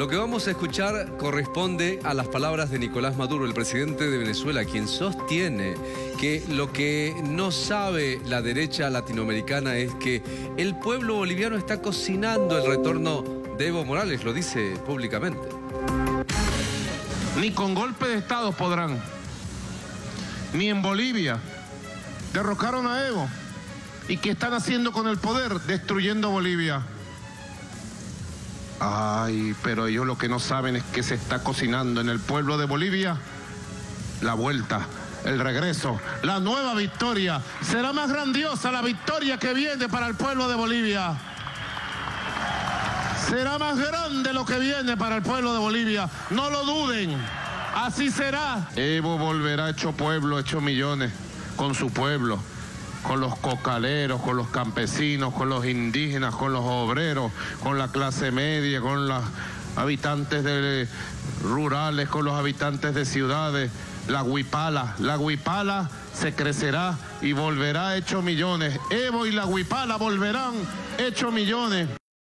Lo que vamos a escuchar corresponde a las palabras de Nicolás Maduro, el presidente de Venezuela, quien sostiene que lo que no sabe la derecha latinoamericana es que el pueblo boliviano está cocinando el retorno de Evo Morales, lo dice públicamente. Ni con golpe de Estado podrán, ni en Bolivia. Derrocaron a Evo. ¿Y qué están haciendo con el poder? Destruyendo Bolivia. Ay, pero ellos lo que no saben es que se está cocinando en el pueblo de Bolivia la vuelta, el regreso, la nueva victoria. Será más grandiosa la victoria que viene para el pueblo de Bolivia. Será más grande lo que viene para el pueblo de Bolivia. No lo duden. Así será. Evo volverá hecho pueblo, hecho millones, con su pueblo con los cocaleros, con los campesinos, con los indígenas, con los obreros, con la clase media, con los habitantes de rurales, con los habitantes de ciudades. La huipala, la huipala se crecerá y volverá hecho millones. Evo y la huipala volverán hecho millones.